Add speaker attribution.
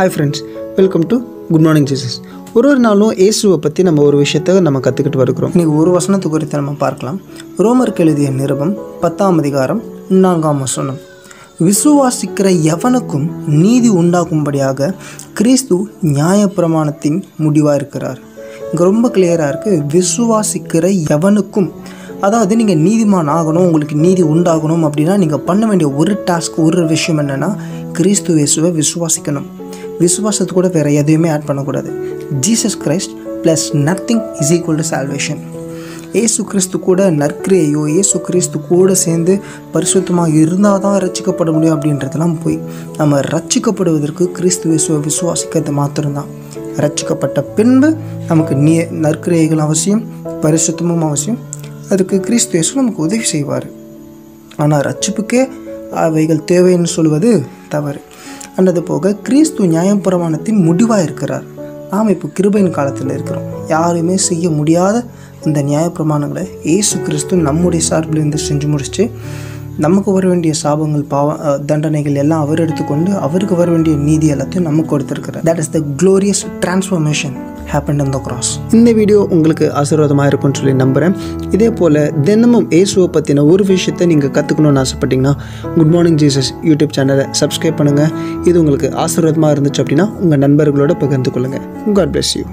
Speaker 1: Hi friends welcome to good morning Jesus ஒரு ஒரு நாளும் இயேசுவை பற்றி நம்ம ஒரு விஷயத்த நம்ம கற்றுக்கிட்டு வருகிறோம்.
Speaker 2: இன்றைக்கி ஒரு வசனத்து குறித்து நம்ம பார்க்கலாம். ரோமருக்கு எழுதிய நிருபம் பத்தாம் அதிகாரம் நான்காம் வசனம். விசுவாசிக்கிற எவனுக்கும் நீதி உண்டாகும்படியாக கிறிஸ்து நியாயப்பிரமாணத்தின் முடிவாக இருக்கிறார். இங்கே ரொம்ப கிளியராக இருக்குது விசுவாசிக்கிற எவனுக்கும் அதாவது நீங்கள் நீதிமான் ஆகணும் உங்களுக்கு நீதி உண்டாகணும் அப்படின்னா நீங்கள் பண்ண வேண்டிய ஒரு டாஸ்க் ஒரு விஷயம் என்னென்னா கிறிஸ்து இயேசுவை விசுவாசிக்கணும். விசுவாசத்து கூட வேறு எதையுமே ஆட் பண்ணக்கூடாது. Jesus Christ plus nothing is equal to salvation Yesu Kristhu கூட நற்கிரியையோ ஏசு கிறிஸ்து கூட சேர்ந்து பரிசுத்தமாக இருந்தால் தான் ரச்சிக்கப்பட முடியும் அப்படின்றதெல்லாம் போய். நம்ம ரச்சிக்கப்படுவதற்கு கிறிஸ்து இயேசுவை விசுவாசிக்கிறது மாத்திரம்தான். ரச்சிக்கப்பட்ட பின்பு நமக்கு நீ நற்கிரியைகள் அவசியம் பரிசுத்தமும் அவசியம். அதுக்கு கிறிஸ்து இயேசு நமக்கு உதவி செய்வார். ஆனால் ரட்சிப்புக்கே அவைகள் தேவைன்னு சொல்வது தவறு. அன்னது போக கிறிஸ்து நியாயப்பிரமாணத்தின் முடிவாக இருக்கிறார். நாம் இப்போ கிருபையின் காலத்தில் இருக்கிறோம். யாருமே செய்ய முடியாத அந்த நியாயப்பிரமாணங்களை ஏசு கிறிஸ்து நம்முடைய சார்பில் இருந்து செஞ்சு முடிச்சு நமக்கு வர வேண்டிய சாபங்கள் பாவ தண்டனைகள் எல்லாம் அவர் எடுத்துக்கொண்டு அவருக்கு வர வேண்டிய நீதி எல்லாத்தையும் நமக்கு கொடுத்துருக்கிறார். That is the glorious transformation happen in the cross
Speaker 1: இந்த வீடியோ உங்களுக்கு ஆசீர்வாதமாக இருக்கும்னு சொல்லி நம்புகிறேன் இதே போல் தினமும் ஏசுவை பற்றின ஒரு விஷயத்தை நீங்கள் கற்றுக்கணும்னு ஆசைப்பட்டீங்கன்னா குட் மார்னிங் ஜீசஸ் யூடியூப் சேனலை சப்ஸ்கிரைப் பண்ணுங்கள் இது உங்களுக்கு ஆசீர்வாதமாக இருந்துச்சு அப்படின்னா உங்கள் நண்பர்களோட பகிர்ந்து கொள்ளுங்கள் காட் பிளஸ் யூ